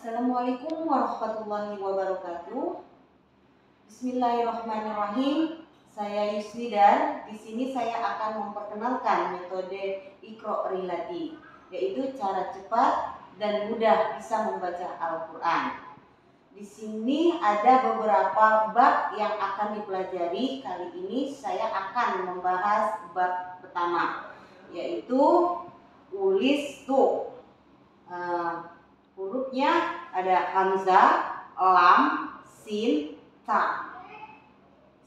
Assalamualaikum warahmatullahi wabarakatuh. Bismillahirrahmanirrahim. Saya Yusri dan di sini saya akan memperkenalkan metode Iqra Rilati, yaitu cara cepat dan mudah bisa membaca Al-Qur'an. Di sini ada beberapa bab yang akan dipelajari. Kali ini saya akan membahas bab pertama, yaitu tulis tuh. Uh, hurufnya ada hamzah, lam, sin, ta.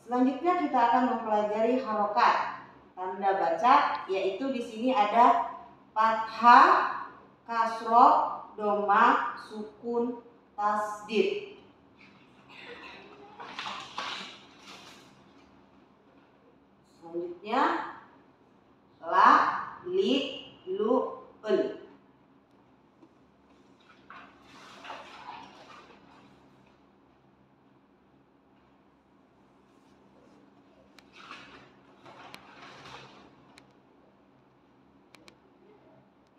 Selanjutnya kita akan mempelajari harokat tanda baca yaitu di sini ada fathah, kasroh, doma, sukun, tasdid. Selanjutnya la, li,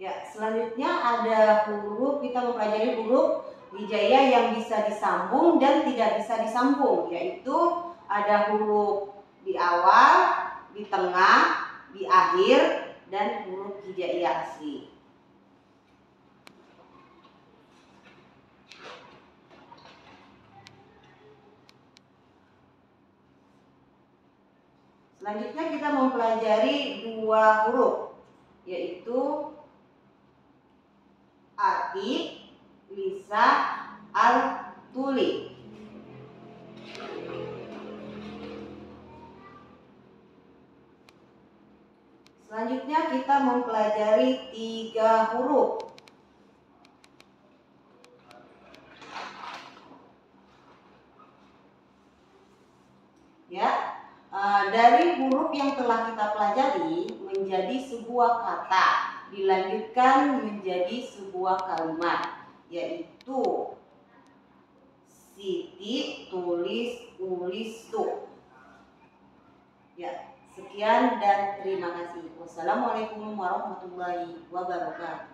Ya, selanjutnya ada huruf kita mempelajari huruf hijaya yang bisa disambung dan tidak bisa disambung, yaitu ada huruf di awal, di tengah, di akhir dan huruf hijaiyah asli. Selanjutnya kita mempelajari dua huruf yaitu Ati Lisa Al Tuli Selanjutnya kita mempelajari tiga huruf. Ya, eh, dari huruf yang telah kita pelajari menjadi sebuah kata dilanjutkan menjadi sebuah kalimat yaitu Siti tulis tulis tuh. Ya, sekian dan terima kasih. Wassalamualaikum warahmatullahi wabarakatuh.